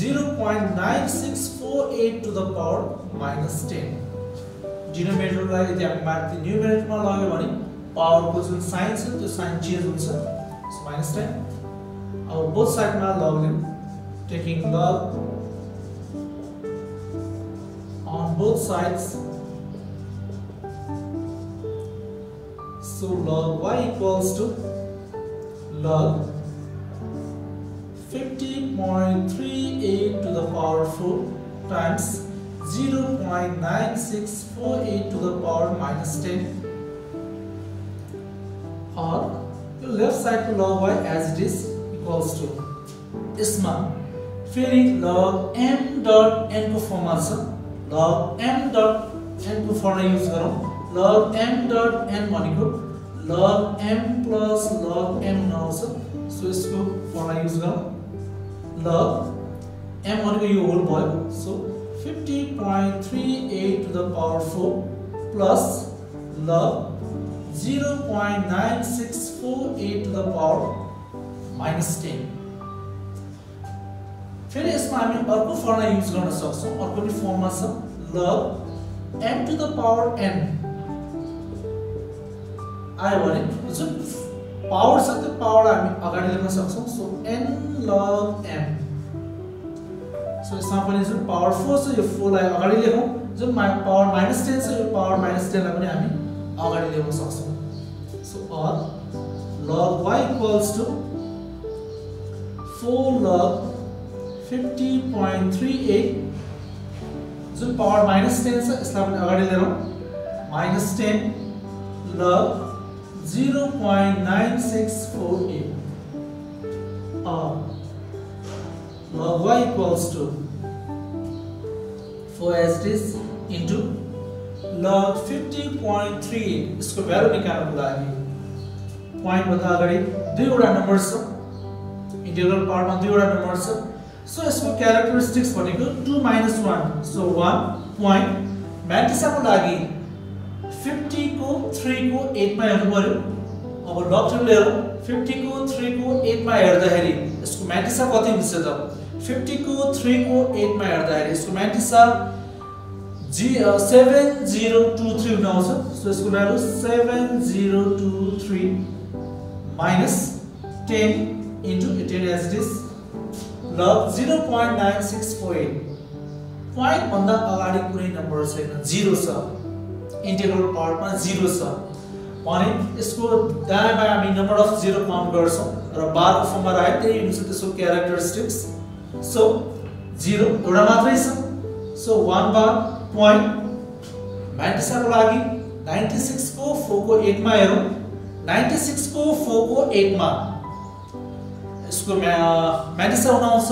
0.9648 to the power minus 10 डिनोमिनेटरलाई यदि हामी माथि न्युमिनेटरमा लग्यो भने पावरको जुन साइन छ त्यो साइन चेन्ज हुन्छ सो माइनस टेन अब बोथ साइडमा लग लिउँ taking log on both sides so log y equals to log 50.38 to the power 4 times 0.9648 to the power minus 10 or the left side to log y as it is equals to यसमा फेरि log m dot n को फर्ममा छ log m dot n को formula use गरौँ log m dot n भनेको log m plus log m आउँछ so यसको फर्मुला युज गरौँ log m भनेको यो होल भयो so 50.38 to the power 4 plus log 0.9648 to the power minus 10 फेरि यसमा हामी अर्को फर्मुला युज गर्न सक्छौँ अर्को पनि फर्ममा छ log m to the power n आयो भने जुन पावर छ त्यो पावरलाई हामी अगाडि लेख्न सक्छौँ। So n log m. So यसमा पनि जुन पावर फोर छ यो फोरलाई अगाडि लेखौँ। जुन मा पावर माइनस टेन छ यो पावर माइनस टेनलाई पनि हामी अगाडि ल्याउन सक्छौँ। So or log y equals to four log fifty point three eight जुन पावर माइनस टेन छ यसलाई पनि अगाडि ल्याउँ minus ten log zero point nine six four eight log y equals to 4 as it is into log 50.38 यसको value निकाल्नको लागि point भन्दा अगाडि दुईवटा नम्बर छ इन्टिग्रल पार्टमा दुईवटा नम्बर छ सो यसको क्यारेक्टरिस्टिक्स भनेको 2 माइनस 1 सो 1 पोइन्ट लागि 50 को 3 को 8 मा हेर्नु पर्यो अब लग टर्म हेरौँ 50 को 3 को 8 मा हेर्दाखेरि यसको म्याट्रिक्स कति हुन्छ त? 50 को 3 को 8 मा हेर्दाखेरि यसको म्याट्रिक्स जी 7023 हुन आउँछ। सो यसको value 7023 minus 10 into 10 as it is log 0.9648 point भन्दा अगाडि कुनै नम्बर छैन जिरो छ। इन्टिग्रल पार्टमा जिरो छ। भने यसको दायाँ बायाँ हामी नम्बर अफ जिरो काउन्ट गर्छौँ र बारको फर्ममा राख्यो त्यही हुन्छ त्यसको क्यारेक्टरिस्टिक्स सो जिरो एउटा मात्रै छ। सो वान बार पोइन्ट म्याट्रिक्सको लागि नाइन्टी सिक्सको फोरको एटमा हेरौँ। नाइन्टी सिक्सको फोरको एटमा यसको म्याट्रिक्स आउन आउँछ।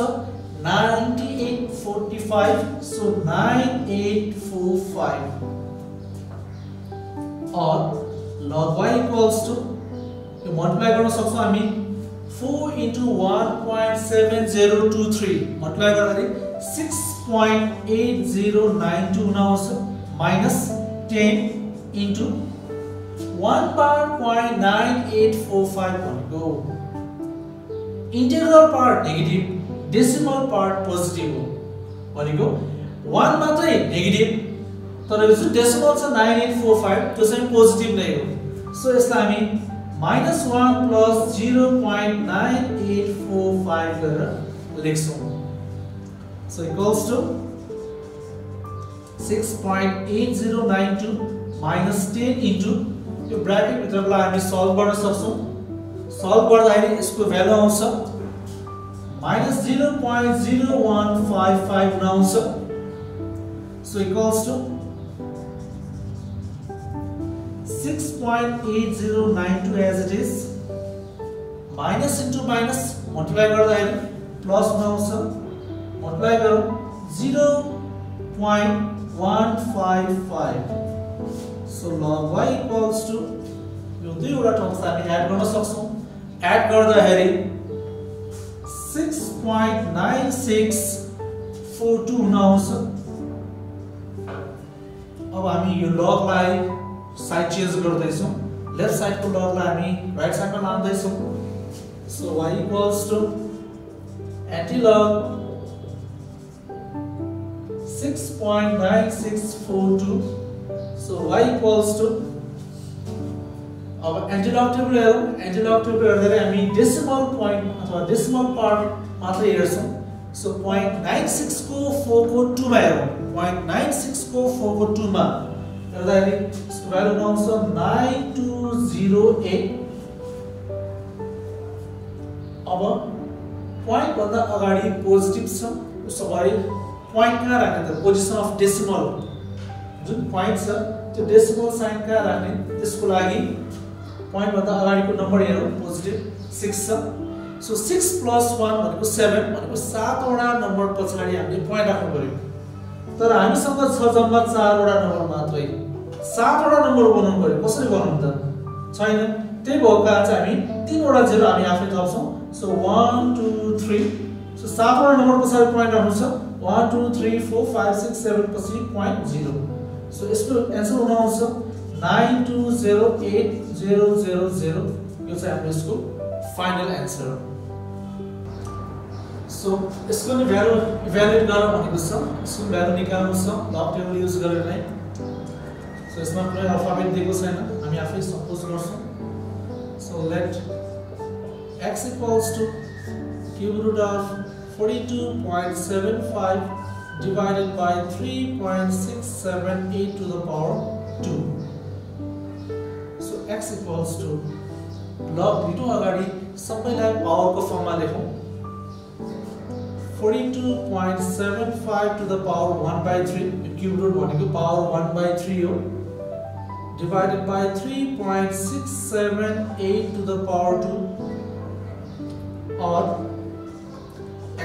Ninety eight forty five. So nine eight four five. और log y equals to यो मल्टिप्लाई गर्न सक्छौँ हामी 4 into 1.7023 मल्टिप्लाई गर्दाखेरि 6.8092 हुन आउँछ माइनस 10 into 1 bar 0.9845 भनेको integral part negative decimal part positive हो भनेको 1 मात्रै नेगेटिभ तर यो डेसिमल छ 9845 त्यो चाहिँ पोजिटिभ नै हो। सो यसलाई हामी minus one plus zero point nine eight four five गरेर लेख्छौँ। So equals to six point eight zero nine two minus ten into यो ब्राकेटभित्रलाई हामी सल्भ गर्न सक्छौँ। सल्भ गर्दाखेरि यसको भ्यालु आउँछ। Minus zero point zero one five five आउँछ। So equals to 6.8092 as it is. Minus into minus multiply गर्दाखेरि प्लस हुन आउँछ multiply गरौँ zero point one five five so log यो हामी एड गर्न सक्छौँ एड गर्दाखेरि अब हामी यो लगलाई साइड चेन्ज गर्दैछौँ लेफ्ट साइडको लगलाई हामी राइट साइडमा लाँदैछौँ so y equals to antilog six point nine six four two so y equals to अब एन्टिलग टेबल हेरौँ एन्टिलग टेबल हेर्दाखेरि हामी डेसिमल पोइन्ट अथवा डेसिमल पार्ट मात्रै हेर्छौँ सो पोइन्ट नाइन सिक्सको फोरको टूमा हेरौँ पोइन्ट नाइन सिक्सको फोरको टूमा हेर्दाखेरि यसको भ्यालु आउँछ नाइन टू जिरो एट अब पोइन्टभन्दा अगाडि पोजिटिभ छ उसो भए कहाँ राख्ने त पोजिसन अफ डेसिमल जुन पोइन्ट छ त्यो डेसिमल साइन कहाँ राख्ने त्यसको लागि पोइन्टभन्दा अगाडिको नम्बर हेरौँ पोजिटिभ सिक्स छ सो सिक्स प्लस वान भनेको सेभेन भनेको सातवटा नम्बर पछाडि हामीले पोइन्ट राख्नु पऱ्यो तर हामीसँग छ जम्मा चारवटा नम्बर मात्रै। सातवटा नम्बर बनाउनु पऱ्यो कसरी बनाउनु त? छैन। त्यही भएको कारण चाहिँ हामी तिनवटा जेरो हामी आफै थप्छौँ। So one two three so सातवटा नम्बर पछाडि पोइन्ट राख्नु छ one two three four five six seven पछि पोइन्ट जिरो सो यसको एन्सर हुन आउँछ। Nine two zero eight zero zero zero यो चाहिँ हाम्रो यसको final answer So it's going to value evaluate garam ekosystem. It's going to value garam ekosystem. Log table use कर रहे हैं. So इसमें पूरे alphabet देखो सही ना. हम यहाँ पे suppose करते हैं. So let x equals to cube root of 42.75 divided by 3.678 to the power 2. So x equals to log 2 अगाडि सबैलाई पावरको फर्ममा लेखौँ 42.75 to the power 1 by 3 cube root भनेको पावर 1 by 3 हो divided by 3.678 to the power 2 or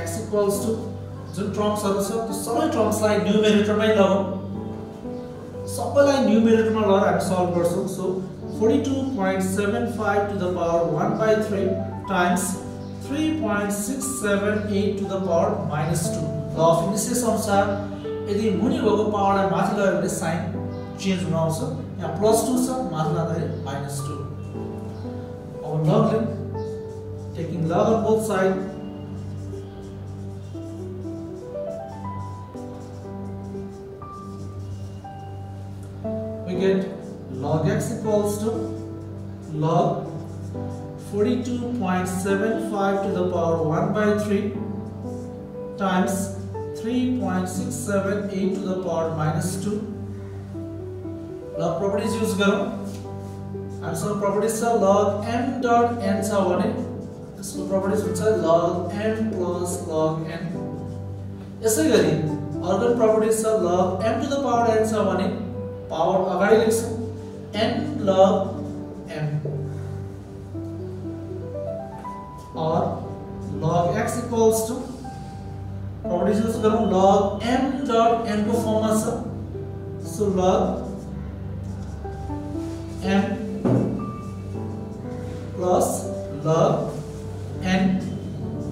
x equals to जुन टर्म्सहरू छ त्यो सबै टर्म्सलाई न्युमेरेटरमै लगाउँ सबैलाई न्युमेरेटरमा लगाएर हामी सल्भ गर्छौँ so 42.75 to the power 1 by 3 times 3.678 to the power minus 2 law of indices अनुसार यदि मुनि भएको पावरलाई माथि लगेर भने साइन चेन्ज हुन आउँछ। यहाँ प्लस टू छ माथि लाँदाखेरि माइनस टू अब लगले taking log on both side we get log x equals to log 42.75 to the power 1 by 3 times 3.678 to the power minus 2 log properties use गरौँ हामीसँग properties छ log m dot n छ भने यसको properties हुन्छ log m plus log n यसै गरी अर्को properties छ log m to the power n छ भने power अगाडि लेख्छौँ n log m or log x equals to properties use करूँ log m dot n को फॉर्म आ सब so log m plus log n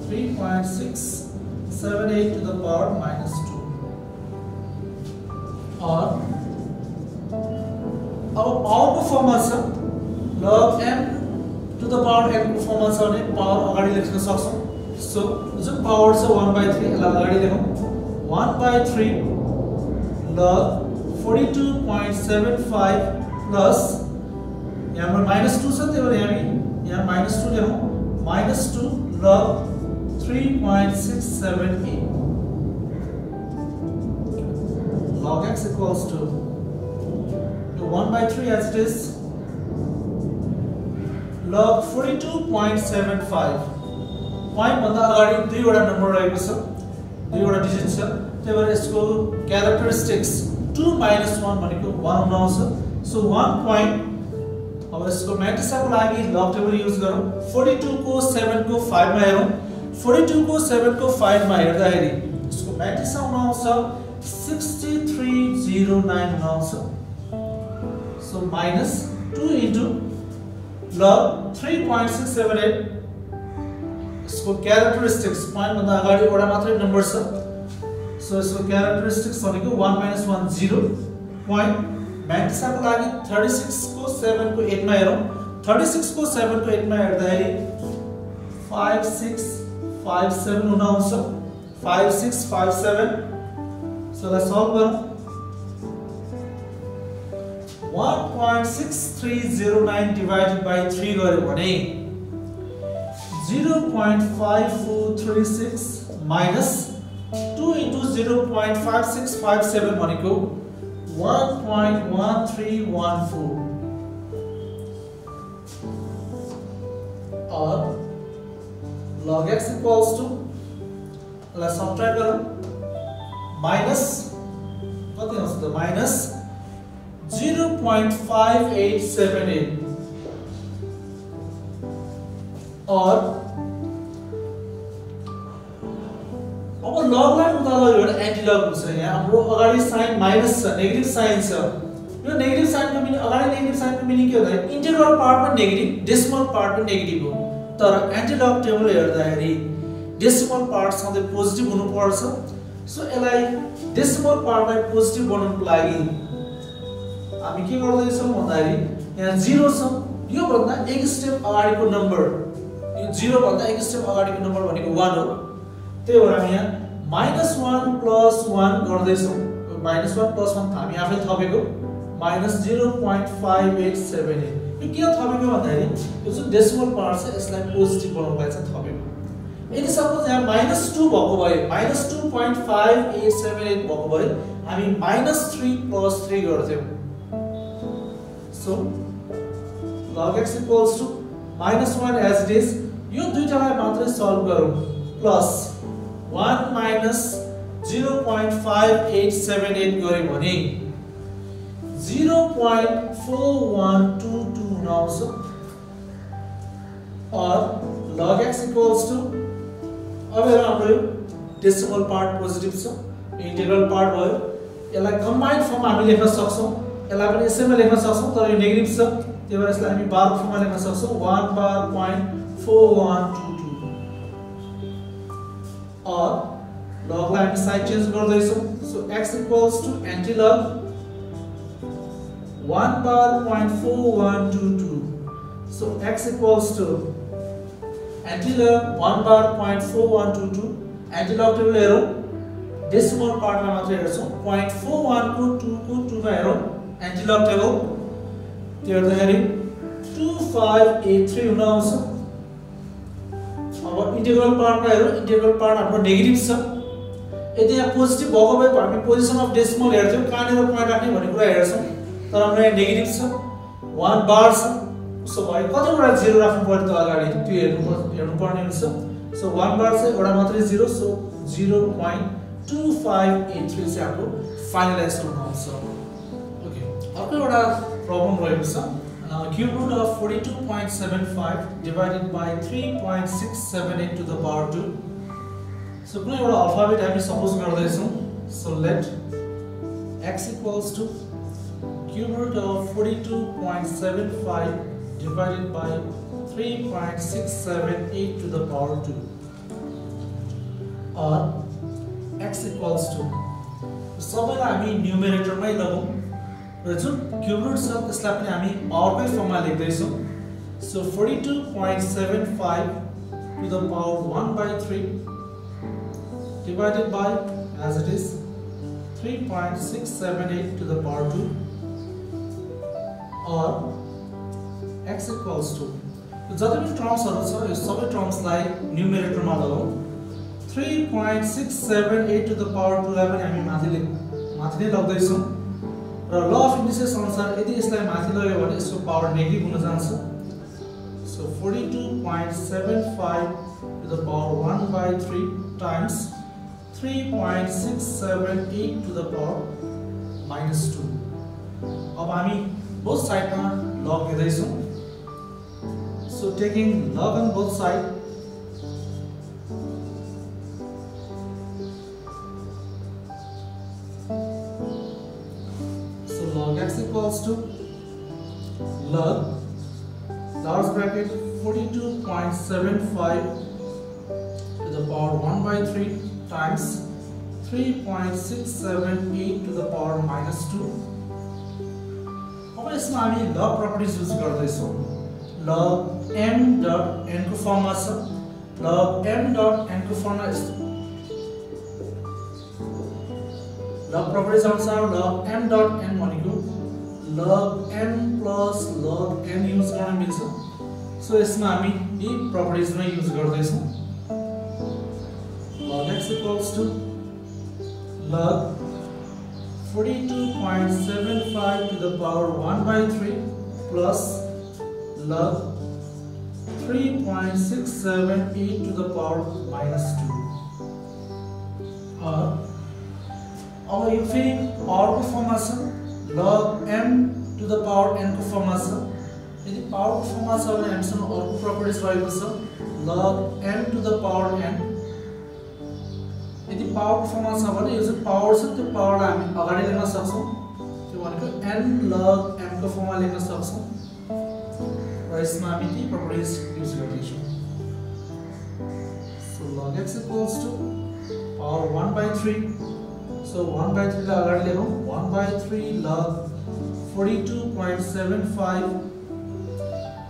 3.678 to the power minus 2 power say 1 by 3 अलग अलग देखो 1 by 3 log 42.75 plus यहाँ पर minus 2 से तेरे यहाँ भी यहाँ minus 2 देखो minus 2 log 3.678 log x equals to 1 by 3 as it is log 42.75 point भन्दा अगाडि दुईवटा नम्बर रहेको छ दुईवटा डिजिट छ त्यही भएर यसको क्यारेक्टरिस्टिक्स टु माइनस वान भनेको वान हुन आउँछ सो वान पोइन्ट अब यसको म्याट्रिक्सको लागि लग टेबल युज गरौँ फोर्टी टूको सेभेनको फाइभमा हेरौँ फोर्टी टूको सेभेनको फाइभमा हेर्दाखेरि यसको म्याट्रिक्स आउनु आउँछ सिक्सटी थ्री जिरो नाइन हुन आउँछ सो माइनस टु इन्टु ल थ्री पोइन्ट सिक्स एट यसको क्यारेक्टरिस्टिक्स पोइन्टभन्दा अगाडि एउटा मात्रै नम्बर छ सो यसको क्यारेक्टरिस्टिक्स भनेको one minus one zero point म्याट्रिक्सको लागि थर्टी सिक्सको सेभेनको एटमा हेरौँ थर्टी सिक्सको सेभेनको एटमा हेर्दाखेरि फाइभ सिक्स फाइभ सेभेन हुन आउँछ five six five seven so यसलाई सल्भ गरौँ one point six three zero nine divided by three गऱ्यो भने 0.5436 minus 2 into 0.5657 molecule 1.1314 और log x equals to ला सब्ट्रैक्ट करो माइनस कति आउँछ त माइनस 0.5878 और अब लगलाई उता लग्यो भने एन्टी लग हुन्छ यहाँ हाम्रो अगाडि साइन माइनस छ नेगेटिभ साइन छ यो नेगेटिभ साइनको मिनिङ अगाडि नेगेटिभ साइनको मिनिङ के भन्दाखेरि पार्ट पनि नेगेटिभ डेसिमल पार्ट पनि नेगेटिभ हो तर एन्टिलग टेबल हेर्दाखेरि डेसिमल पार्ट सधैँ पोजिटिभ हुनुपर्छ सो। यसलाई डेसिमल पार्टलाई पोजिटिभ बनाउनुको लागि हामी के गर्दैछौँ भन्दाखेरि यहाँ जिरो छ योभन्दा एक स्टेप अगाडिको नम्बर जिरोभन्दा एक स्टेप अगाडिको नम्बर भनेको वान हो। त्यही भएर हामी यहाँ माइनस वान प्लस वान गर्दैछौँ। माइनस वान प्लस वान हामी आफै थपेको। Minus zero point five eight seven eight यो किन थपेको भन्दाखेरि यो जुन डेसिमल पार्ट छ यसलाई पोजिटिभ बनाउनुलाई चाहिँ थपेको। यदि सपोज यहाँ माइनस टू भएको भए minus two point five eight seven eight भएको भए हामी माइनस थ्री प्लस थ्री गर्थ्यौँ। So log x equals to minus 1 as it is यो दुईटालाई मात्रै सल्भ गरौँ। प्लस 1 माइनस 0.5878 गऱ्यो भने 0.4122 आउँछ और log x equals to अब हेर हाम्रो यो डेसिमल पार्ट पोजिटिभ छ इन्टिग्रल पार्ट भयो। यसलाई कम्बाइन्ड फर्म हामी लेख्न सक्छौँ। यसलाई पनि यसैमा लेख्न सक्छौँ तर यो नेगेटिभ छ। त्यही भएर यसलाई हामी बार फर्ममा लेख्न सक्छौँ। One bar point four one two two और लगलाई हामी साइड चेन्ज गर्दैछौँ so x equals to antilog 1 bar 0.4122 so x equals to antilog 1 bar 0.4122 antilog table हेरौँ डेसिमल पार्टमा मात्र हेर्छौँ 0.41 को 2 को 2 मा हेरौँ एन्टिलग टेबल त्यो हेर्दाखेरि 2583 हुन आउँछ अब इन्टिग्रल पार्टमा हेरौँ इन्टिग्रल पार्ट हाम्रो नेगेटिभ छ यदि यहाँ पोजिटिभ भएको भए हामी पोजिसन अफ डेसिमल हेर्थ्यौँ कहाँनिर पोइन्ट राख्ने भन्ने कुरा हेर्छौँ तर हाम्रो यहाँ नेगेटिभ छ वान बार छ उसो भए कतिवटा जिरो राख्नु पर्यो त अगाडि त्यो हेर्नु हेर्नुपर्ने हुन्छ सो वान बार चाहिँ एउटा मात्रै zero so zero point two five eight three चाहिँ हाम्रो फाइनल एन्सर आउँछ ओके अर्को एउटा प्रब्लम रहेको छ cube root of forty two point seven five divided by three point six seven eight to the power two so कुनै एउटा alphabet हामी सपोज गर्दैछौँ so let x equals to cube root of 42.75 divided by 3.678 to the power 2 or x equals to सबैलाई हामी न्युमेरेटरमै लगाउँ र जुन cube root छ त्यसलाई पनि हामी पावरकै फर्ममा लेख्दैछौँ। So forty two point seven five to the power one by three divided by as it is 3.678 to the power 2 or x equals to जति पनि टर्म्सहरू छ यो सबै टर्म्सलाई न्युमेरेटरमा लगाउँ। Three point six seven eight to the power टूलाई पनि हामी माथि माथि नै लग्दैछौँ र ल अफ इन्डिसेस अनुसार यदि यसलाई माथि लग्यो भने यसको पावर नेगेटिभ हुन जान्छ। So forty two point seven five to the power one by three times three point six seven eight to the power minus two अब हामी side ma log लिँदैछौँ so taking log on both side to log large bracket 42.75 to the power 1 by 3 times 3.678 to the power minus 2 अब यसमा हामी लग properties use गर्दैछौँ लग am dot Enco फर्ममा छ log am dot Enco फर्ममा यस्तो लग properties अनुसार लग am dot an भनेको log m plus log n use गर्न मिल्छ सो यसमा हामी यी प्रपर्टिजमै युज गर्दैछौँ log x equals to log 42.75 to the power 1 by 3 plus log 3.678 to the power minus 2 और अब यो फेरि पावरको फर्ममा छ log m to the power n को फर्ममा छ यदि पावरको फर्ममा छ भने हामीसँग अर्को प्रपर्टिज रहेको छ log m to the power n यदि पावरको फर्ममा छ भने यो जुन पावर छ त्यो पावरलाई हामी अगाडि लेख्न सक्छौँ त्यो भनेको एन लग एमको फर्ममा लेख्न सक्छौँ र यसमा हामी ती प्रपर्टिज युज गर्दैछौँ so log x equals to power one by three So 1 by 3 by agar le 1 by 3 log 42.75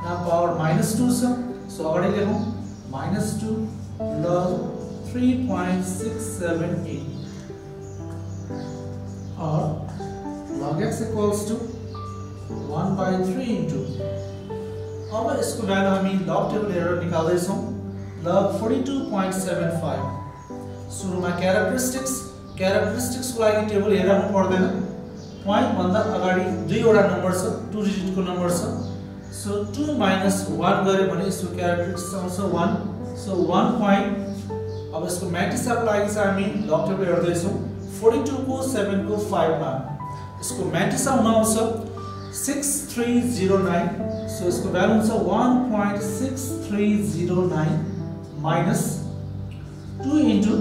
यहाँ पावर माइनस टू से सो अगड़े ले हूँ minus two log three point six seven eight और log x equals to one three अब इसको value हमें log table error निकाल they log forty two point five सुरू में कैरेक्टरिस्टिक्स क्यारेक्टरिस्टिक्सको लागि टेबल हेर्नु पर्दैन। पोइन्टभन्दा अगाडि दुईवटा नम्बर छ टु डिजिटको नम्बर छ। सो टु माइनस वान गऱ्यो भने यसको क्यारेक्टरिस्टिक्स आउँछ वान सो वान पोइन्ट अब यसको म्याट्रिक्सको लागि चाहिँ हामी लग टेबल हेर्दैछौँ। फोर्टी टूको सेभेनको फाइभमा यसको म्याट्रिक्स हुन आउँछ। Six three zero nine so यसको भ्यालु हुन्छ one point six three zero nine minus two into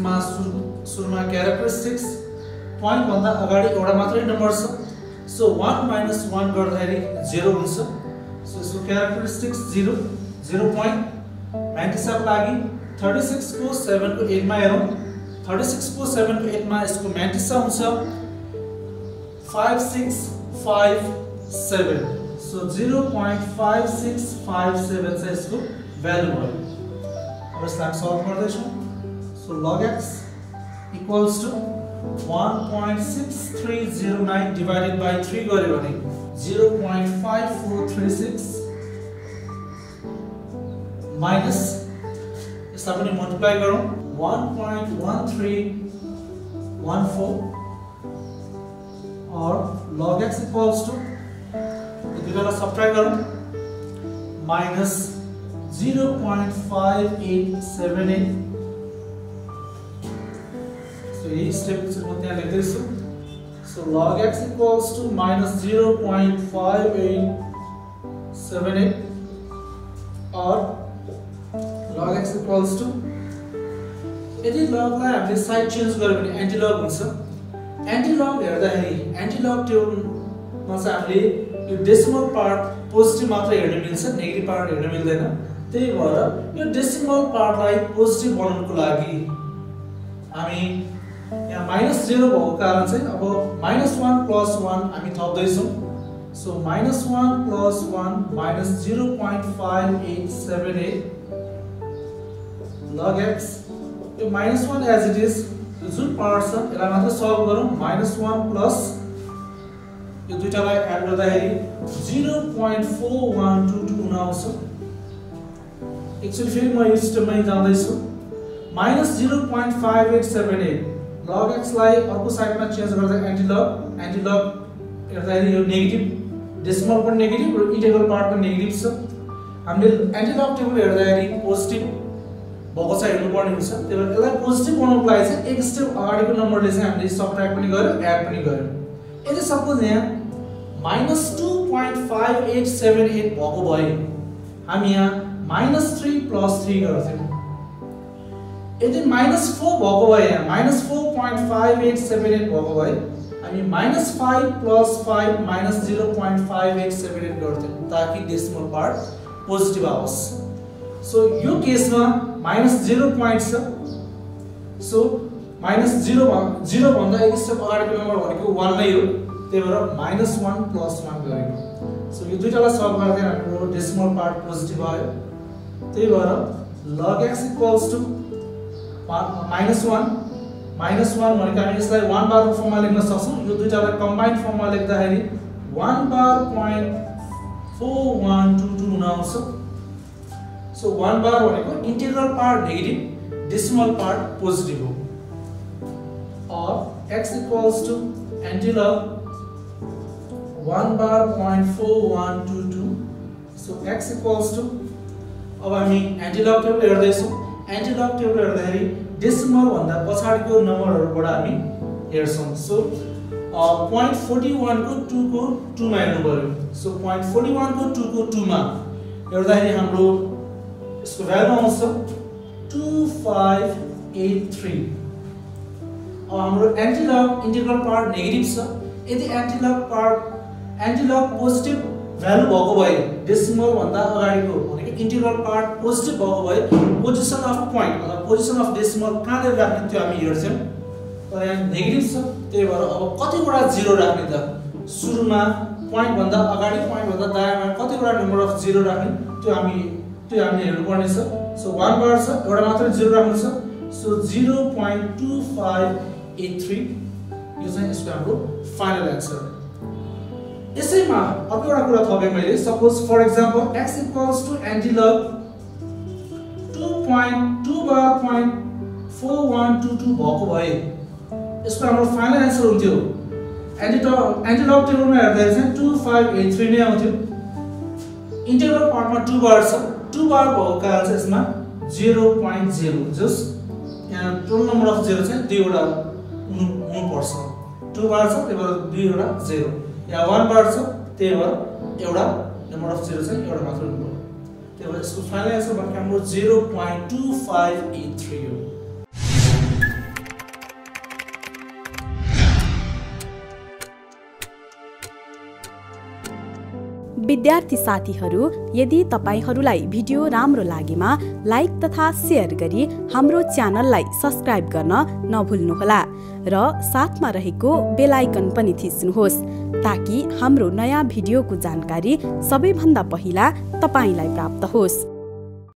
यसमा सुरु सुरुमा क्यारेक्टरिस्टिक्स पोइन्टभन्दा अगाडि एउटा मात्रै नम्बर छ। सो वान माइनस वान गर्दाखेरि जेरो हुन्छ। सो यसको क्यारेक्टरिस्टिक्स जिरो जिरो पोइन्ट म्याट्रिक्सको लागि थर्टी सिक्सको सेभेनको एटमा हेरौँ। थर्टी सिक्सको सेभेनको एटमा यसको म्याट्रिक्स हुन्छ। Five six five seven so zero point five six five seven चाहिँ यसको भ्यालु भयो। अब यसलाई हामी सल्भ गर्दैछौँ। So log x equals to 1.6309 divided by 3 Gorivani 0.5436 minus इस अपने मल्टीप्लाई करो 1.1314 और log x equals to इधर का सब्ट्रैक्ट करो माइनस 0.5878 यही each से बोलते हैं लेते हैं log x equals to 0.5878 or log x equals to यदि log लाई हामीले साइड चेन्ज गर्यो भने एन्टी लग हुन्छ एन्टी लग हेर्दाखेरि एन्टी लग टेबलमा चाहिँ हामीले यो डेसिमल पार्ट पोजिटिभ मात्र हेर्न मिल्छ नेगेटिभ पार्ट हेर्न मिल्दैन त्यही भएर यो डेसिमल पार्टलाई पोजिटिभ बनाउनुको लागि। हामी यहाँ माइनस जिरो भएको कारण चाहिँ अब माइनस वान प्लस वान हामी थप्दैछौँ। So minus one plus one minus zero point five eight seven eight log x यो minus one as it is जुन पार्ट छ यसलाई मात्र सल्भ गरौँ। माइनस वान प्लस यो दुइटालाई एड गर्दाखेरि zero point four one two two हुन आउँछ। एक्चुअली फेरि म यो सिस्टममै जाँदैछु। Minus zero point five eight seven eight log एक्सलाई अर्को साइडमा चेन्ज गर्दा एन्टिलग एन्टिलग हेर्दाखेरि यो नेगेटिभ डेसिमल पनि नेगेटिभ र इन्टेग्रल पार्ट पनि नेगेटिभ छ। हामीले एन्टिलग टेबल हेर्दाखेरि पोजिटिभ भएको छ हेर्नुपर्ने हुन्छ। त्यही भएर यसलाई पोजिटिभ बनाउनुको लागि चाहिँ एक स्टेप अगाडिको नम्बरले चाहिँ हामीले सब्ट्र्याक्ट पनि गर्यो एड पनि गर्यो यदि सपोज यहाँ minus two point five eight seven eight भएको भए हामी यहाँ माइनस थ्री प्लस थ्री गर्थ्यौँ यदि माइनस फोर भएको भए यहाँ minus four point five eight seven eight भएको भए हामी minus five plus five minus zero point five eight seven eight गर्थ्यौँ ताकि डेसिमल पार्ट पोजिटिभ आओस् सो यो केसमा माइनस जिरो पोइन्ट छ सो माइनस जिरो जिरो भन्दा एक स्टेप अगाडिको नम्बर भनेको वान नै हो त्यही भएर माइनस वान प्लस वान गरेको सो यो दुइटालाई सल्भ गर्दै हाम्रो डेसिमल पार्ट पोजिटिभ आयो त्यही भएर log x equals to minus one minus one भनेको हामी यसलाई वान बारको फर्ममा लेख्न सक्छौँ यो दुइटालाई कम्बाइन्ड फर्ममा लेख्दाखेरि one bar point four one two two हुन आउँछ सो वान बार भनेको integral part negative decimal part positive हो और X equals to antilog one bar point four one two two so X equals to अब हामी antilog table हेर्दैछौँ antilog table हेर्दाखेरि decimal भन्दा पछाडिको नम्बरहरूबाट हामी हेर्छौँ सो पोइन्ट फोर्टी वानको टूको टूमा हेर्नु पऱ्यो सो पोइन्ट फोर्टी वानको टूको टूमा हेर्दाखेरि हाम्रो यसको भ्यालु आउँछ टु फाइभ एट थ्री अब हाम्रो एन्टिलग इन्टिग्रल पार्ट नेगेटिभ छ यदि antilog part antilog positive value भएको भए डेसिमल भन्दा अगाडिको भनेको इन्टिग्रल पार्ट पोजिटिभ भएको भए पोजिसन अफ पोइन्ट अथवा पोजिसन अफ डेसिमल कहाँनिर राख्ने त्यो हामी हेर्छौँ। तर यहाँ नेगेटिभ छ त्यही भएर अब कतिवटा जिरो राख्ने त? सुरुमा पोइन्टभन्दा अगाडि पोइन्टभन्दा दायाँमा कतिवटा नम्बर अफ जिरो राख्ने? त्यो हामी त्यो हामीले हेर्नुपर्ने छ सो वान बार छ एउटा मात्रै जिरो राख्नु छ। So zero point two five eight three यो चाहिँ यसको हाम्रो फाइनल एन्सर यसैमा अर्को एउटा कुरा थपेँ मैले। Suppose for example X equals to antilog two point two bar point four one two two भएको भए यसको हाम्रो फाइनल एन्सर हुन्थ्यो। एन्टिलग एन्टिलग टेबलमा हेर्दाखेरि चाहिँ टु फाइभ एट थ्री नै आउँथ्यो। इन्टिग्रल पार्टमा टु बार छ। टु बार भएको कारण चाहिँ यसमा जिरो पोइन्ट जिरो जस यहाँ टोटल नम्बर अफ जिरो चाहिँ दुईवटा हुनु हुनुपर्छ। टु बार छ त्यही भएर दुईवटा जिरो यहाँ वान बार छ त्यही भएर एउटा नम्बर अफ जिरो चाहिँ एउटा मात्र हुनु त्यही भएर यसको फाइनल एन्सर भनेको हाम्रो zero point two five eight three हो विद्यार्थी साथीहरू यदि तपाईँहरूलाई भिडियो राम्रो लागेमा लाइक तथा सेयर गरी हाम्रो च्यानललाई सब्सक्राइब गर्न नभुल्नुहोला र साथमा रहेको बेलायकन पनि थिच्नुहोस्। ताकि हाम्रो नयाँ भिडियोको जानकारी सबैभन्दा पहिला तपाईँलाई प्राप्त होस्।